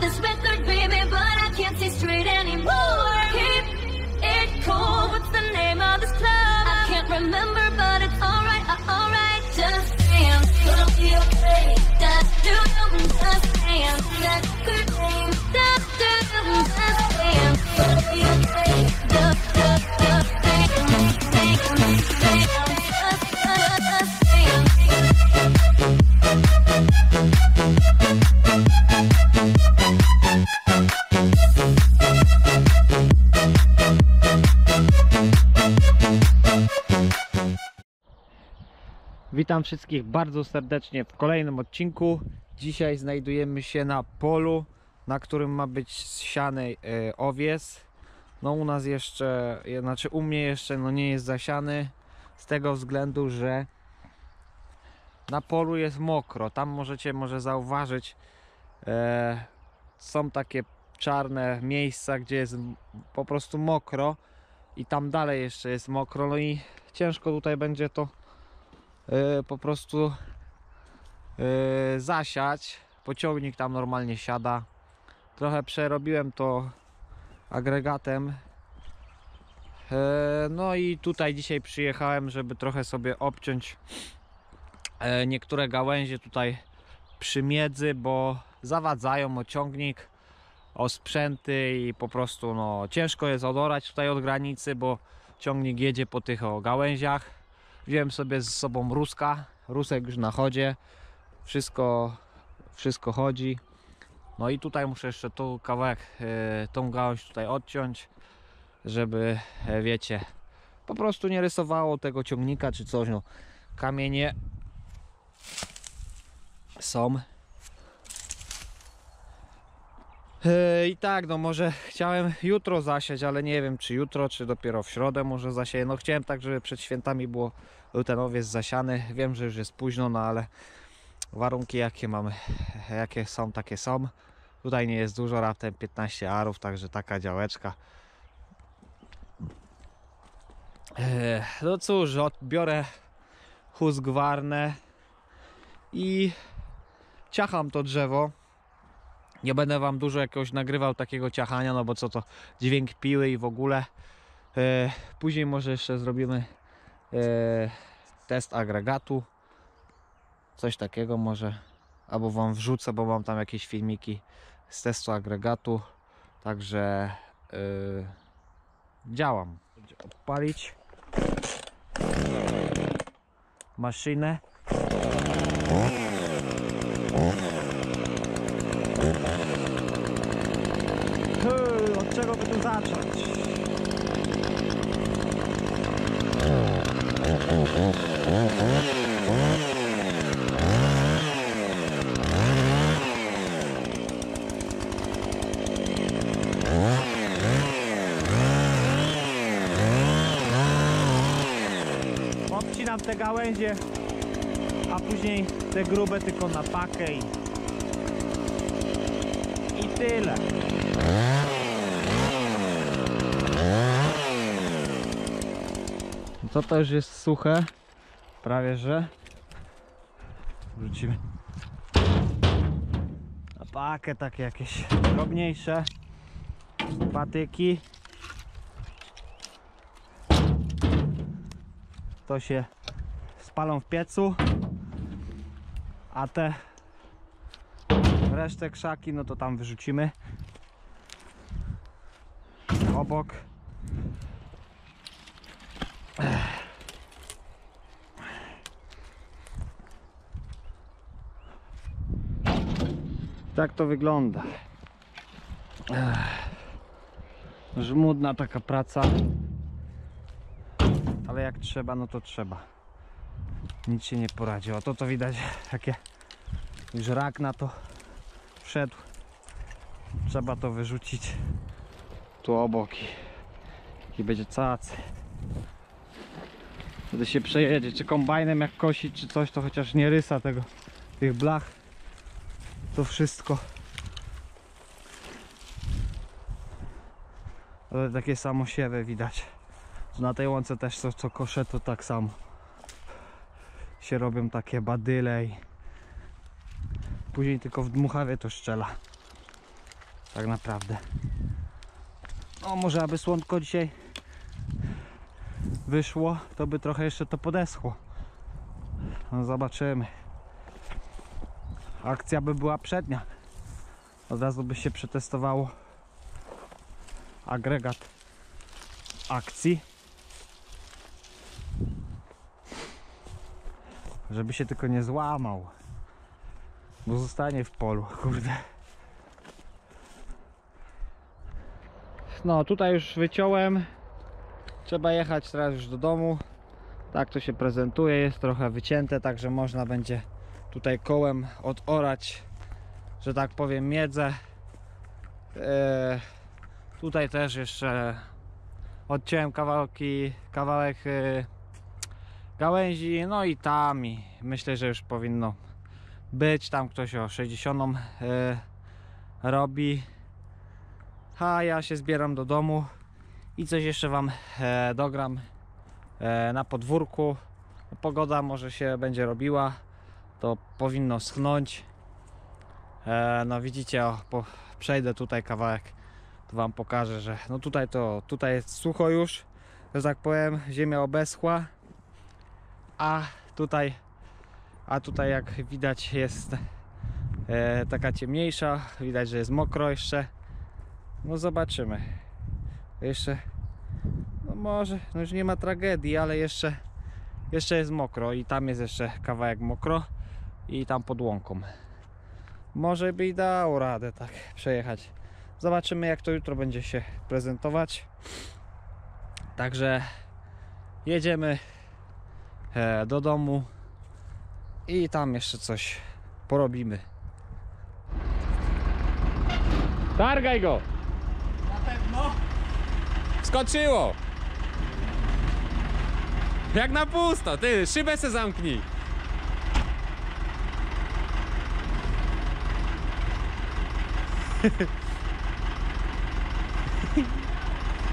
this record, Witam wszystkich bardzo serdecznie w kolejnym odcinku. Dzisiaj znajdujemy się na polu, na którym ma być siany e, owies. No u nas jeszcze, e, znaczy u mnie jeszcze no nie jest zasiany z tego względu, że na polu jest mokro. Tam możecie może zauważyć e, są takie czarne miejsca, gdzie jest po prostu mokro i tam dalej jeszcze jest mokro. No i ciężko tutaj będzie to po prostu e, zasiać. Pociągnik tam normalnie siada. Trochę przerobiłem to agregatem. E, No i tutaj dzisiaj przyjechałem, żeby trochę sobie obciąć e, niektóre gałęzie tutaj przy miedzy, bo zawadzają o ciągnik, o sprzęty i po prostu no, ciężko jest odorać tutaj od granicy, bo ciągnik jedzie po tych o gałęziach. Wziąłem sobie z sobą ruska, rusek już na chodzie, wszystko, wszystko chodzi. No i tutaj muszę jeszcze tu kawałek, e, tą gałąź tutaj odciąć, żeby, e, wiecie, po prostu nie rysowało tego ciągnika czy coś. No, kamienie są. E, I tak, no może chciałem jutro zasiać, ale nie wiem czy jutro, czy dopiero w środę może zasieję. No chciałem tak, żeby przed świętami było był ten owiec zasiany. Wiem, że już jest późno, no ale warunki jakie mamy, jakie są, takie są. Tutaj nie jest dużo, raptem 15 arów, także taka działeczka. E, No cóż, odbiorę Husqvarnę i ciacham to drzewo. Nie będę wam dużo jakiegoś nagrywał takiego ciachania, no bo co to dźwięk piły i w ogóle. E, Później może jeszcze zrobimy e, test agregatu. Coś takiego może. Albo wam wrzucę, bo mam tam jakieś filmiki z testu agregatu. Także e, działam. Odpalić maszynę. Od czego by tu zacząć? Obcinam te gałęzie, a później te grube tylko na pakę i tyle. To też jest suche, prawie że. Wrzucimy na pakę takie jakieś drobniejsze patyki. To się spalą w piecu, a te resztę krzaki no to tam wyrzucimy obok. Tak to wygląda. Żmudna taka praca. Ale jak trzeba, no to trzeba. Nic się nie poradzi. To to widać, takie już rak na to wszedł. Trzeba to wyrzucić tu obok i, i będzie cacy. Wtedy się przejedzie, czy kombajnem jak kosić, czy coś, to chociaż nie rysa tego, tych blach. To wszystko. Ale takie samo siewe widać. Na tej łące też co, co koszę to tak samo. Się robią takie badyle i później tylko w dmuchawie to szczela. Tak naprawdę. No może aby słonko dzisiaj wyszło, to by trochę jeszcze to podeschło. No zobaczymy. Akcja by była przednia. Od razu by się przetestowało agregat akcji. Żeby się tylko nie złamał. Bo zostanie w polu, kurde. No tutaj już wyciąłem. Trzeba jechać teraz już do domu. Tak to się prezentuje, jest trochę wycięte, także można będzie tutaj kołem odorać, że tak powiem, miedzę. Eee, tutaj też jeszcze odciąłem kawałki, kawałek e, gałęzi, no i tam i myślę, że już powinno być. Tam ktoś o 60 e, robi. A ja się zbieram do domu i coś jeszcze Wam e, dogram e, na podwórku. Pogoda może się będzie robiła, to powinno schnąć. E, no widzicie, o, po, przejdę tutaj kawałek, to Wam pokażę, że no tutaj to tutaj jest sucho już, że tak powiem, ziemia obeschła, a tutaj, a tutaj jak widać jest e, taka ciemniejsza, widać, że jest mokro jeszcze. No zobaczymy. Jeszcze, no może, no już nie ma tragedii, ale jeszcze, jeszcze jest mokro i tam jest jeszcze kawałek mokro i tam pod łąką. Może by i radę tak przejechać. Zobaczymy jak to jutro będzie się prezentować. Także jedziemy e, do domu i tam jeszcze coś porobimy. Targaj go! Na pewno? Skoczyło! Jak na pusto, ty, szybę se zamknij.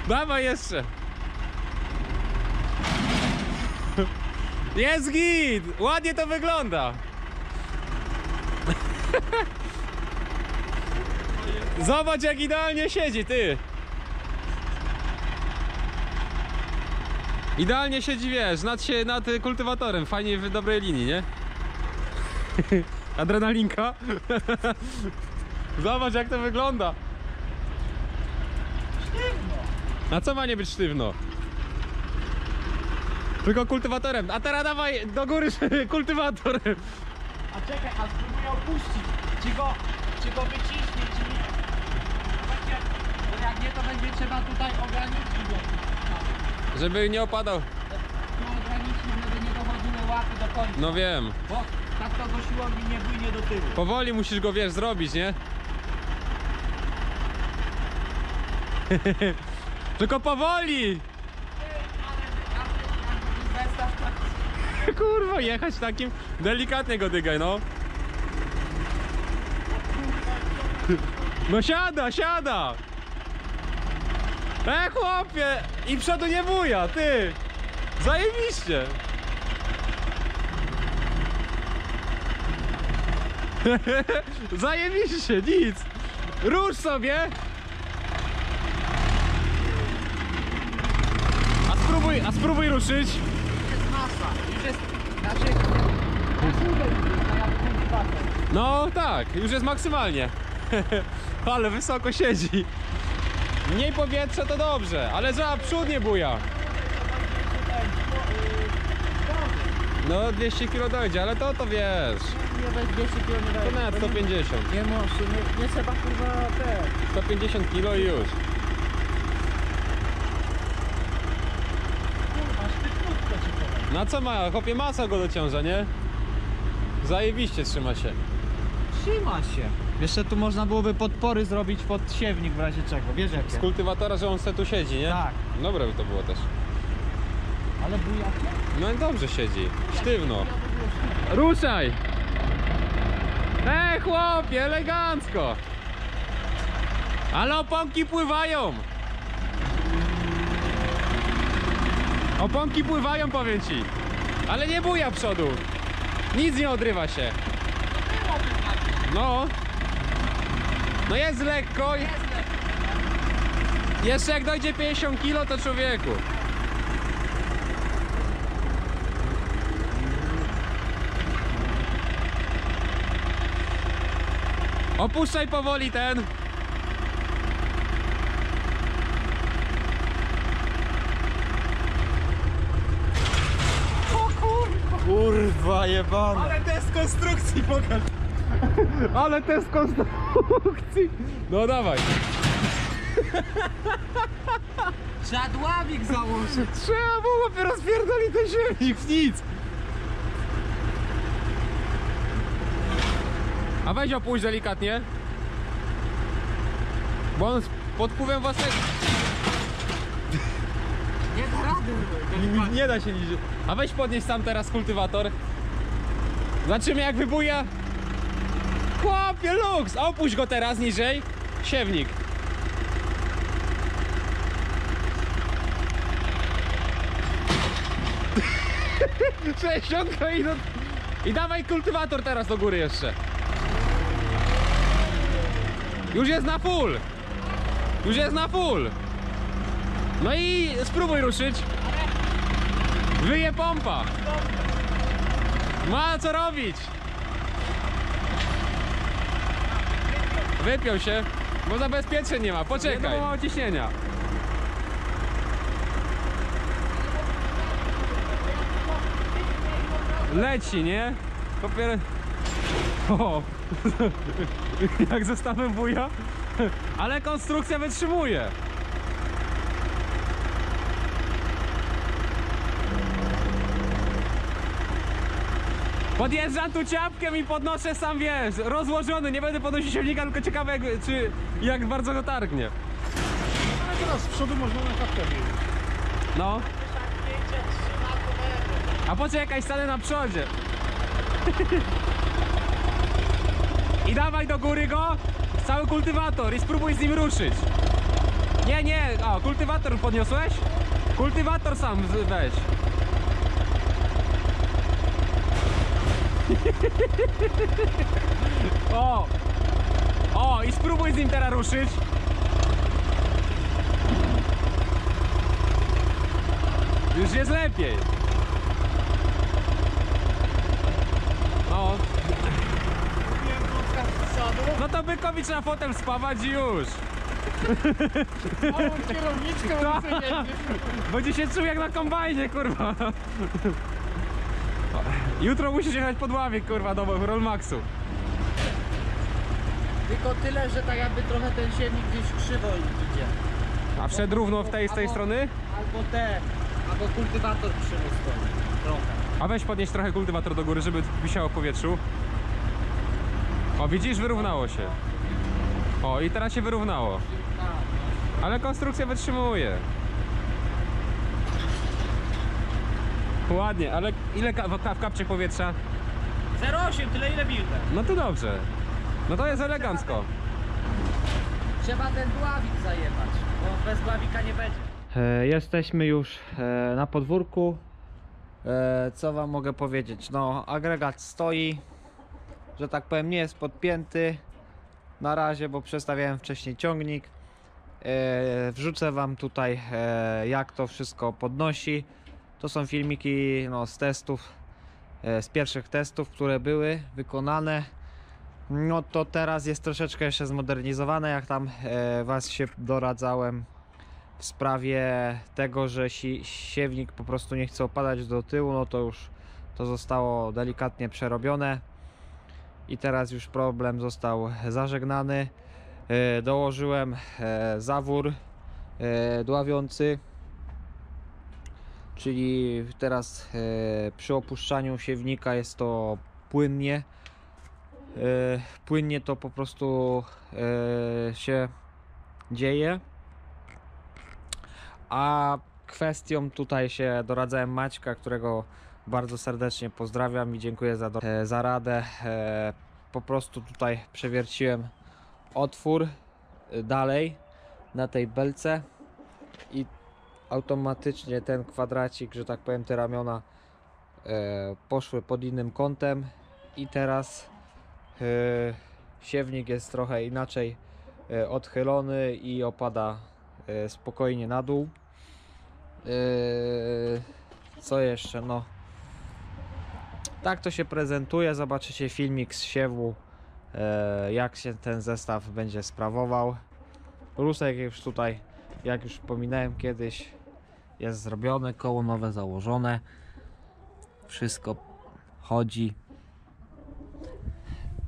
Dawaj jeszcze. Jest git! Ładnie to wygląda. Zobacz jak idealnie siedzi, ty. Idealnie siedzi, wiesz, nad, się, nad kultywatorem, fajnie w dobrej linii, nie? Adrenalinka. Zobacz jak to wygląda. A co ma nie być sztywno? Tylko kultywatorem. A teraz dawaj do góry kultywatorem. A czekaj, a spróbuję opuścić. Czy go, czy go wyciśnie, czy nie? Właśnie, bo jak nie, to będzie trzeba tutaj ograniczyć go. Żeby nie opadał. Tu ograniczyć, żeby nie dochodziły łapy do końca. No wiem. Bo tak to go siłowni nie bójnie do tyłu. Powoli musisz go, wiesz, zrobić, nie? Tylko powoli! Kurwa, jechać takim. Delikatnie go dygaj, no. No siada, siada! E chłopie! I przodu nie buja, ty! Zajebiście! Zajebiście, nic! Rusz sobie! A spróbuj, a spróbuj ruszyć. Już jest, znaczy. No tak, już jest maksymalnie. ale wysoko siedzi. Mniej powietrza to dobrze, ale za przód nie buja. No 200 kg dojdzie, ale to to wiesz. Nie weź 200 kg nie To nawet 150. Nie może, nie, nie trzeba kurwa te. 150 kg i już. Kurwa, sztywniutko ci powiem. Na co ma? Chłopie masa go dociąża, nie? Zajebiście trzyma się. Trzyma się. Jeszcze tu można byłoby podpory zrobić pod siewnik w razie czego. Wiesz jakie? Z kultywatora, że on se tu siedzi, nie? Tak. Dobre by to było też. Ale bujakie? No i dobrze siedzi. Sztywno. Ruszaj! Ej chłopie, elegancko! Ale oponki pływają! Oponki pływają, powiem ci. Ale nie buja przodu. Nic nie odrywa się. No. No jest lekko. Jeszcze jak dojdzie 50 kg, to człowieku. Opuszczaj powoli ten. Kurwa jebana. Ale test konstrukcji pokaż. Ale test konstrukcji. No dawaj. Trzeba dławik założyć. Trzeba było by rozpierdoli ten ziemnik w nic. A weź opuść delikatnie. Bo on pod wpływem własnego... Nie da rady. Nie, nie da się nic. A weź podnieś sam teraz kultywator. Zobaczymy jak wybuja. Chłopie, luks! Opuść go teraz niżej. Siewnik. Sześćdziesiątka i, do... I dawaj kultywator teraz do góry jeszcze. Już jest na full. Już jest na full. No i spróbuj ruszyć. Wyje pompa. Ma co robić. Wypiął się, bo zabezpieczeń nie ma. Poczekaj. Nie mało ciśnienia. Leci, nie? Popier... O! Jak zestawem wuja? Ale konstrukcja wytrzymuje. Podjeżdżam tu ciapkiem i podnoszę sam wiesz, rozłożony, nie będę podnosić silnika, tylko ciekawe jak, czy, jak bardzo go targnie. Ale teraz z przodu można na kapkę wjeździć. No. A poczekaj, stanę na przodzie. I dawaj do góry go, cały kultywator i spróbuj z nim ruszyć. Nie, nie, o, kultywator podniosłeś? Kultywator sam weź. O! O, i spróbuj z nim teraz ruszyć. Już jest lepiej. No, no to Bykowicz na fotel spawać i już. małą sobie jedzie. Będzie się czuł jak na kombajnie, kurwa. Jutro musisz jechać pod ławie, kurwa, do Rollmaxu. Tylko tyle, że tak jakby trochę ten siewnik gdzieś krzywo idzie. A wszedł równo w tej, z tej Albo- strony? Albo te, albo kultywator krzywo stoi. Trochę. A weź podnieść trochę kultywator do góry, żeby wisiało w powietrzu. O, widzisz, wyrównało się. O, i teraz się wyrównało. Ale konstrukcja wytrzymuje. Ładnie, ale ile ka- w, w kapcie powietrza? 0,8, tyle ile bił ten. No to dobrze. No to jest elegancko. Trzeba ten dławik zajebać, bo bez dławika nie będzie. E, Jesteśmy już e, na podwórku. E, Co wam mogę powiedzieć? No, agregat stoi, że tak powiem, nie jest podpięty na razie, bo przestawiałem wcześniej ciągnik. E, Wrzucę wam tutaj, e, jak to wszystko podnosi. To są filmiki no, z testów, e, z pierwszych testów, które były wykonane. No to teraz jest troszeczkę jeszcze zmodernizowane, jak tam e, was się doradzałem w sprawie tego, że si siewnik po prostu nie chce opadać do tyłu, no to już to zostało delikatnie przerobione i teraz już problem został zażegnany. E, Dołożyłem zawór dławiący, czyli teraz e, przy opuszczaniu siewnika jest to płynnie. E, Płynnie to po prostu e, się dzieje. A kwestią tutaj się doradzałem Maćka, którego bardzo serdecznie pozdrawiam i dziękuję za, za radę. Po prostu tutaj przewierciłem otwór dalej na tej belce i automatycznie ten kwadracik, że tak powiem, te ramiona e, poszły pod innym kątem i teraz e, siewnik jest trochę inaczej e, odchylony i opada spokojnie na dół. Co jeszcze? No. Tak to się prezentuje. Zobaczycie filmik z siewu, jak się ten zestaw będzie sprawował. Rusek już tutaj, jak już wspominałem kiedyś, jest zrobione, koło nowe założone. Wszystko chodzi.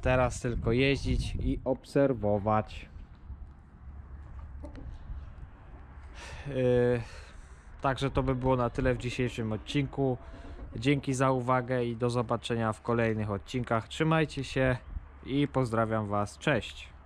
Teraz tylko jeździć i obserwować. Yy, Także to by było na tyle w dzisiejszym odcinku. Dzięki za uwagę i do zobaczenia w kolejnych odcinkach. Trzymajcie się i pozdrawiam Was. Cześć.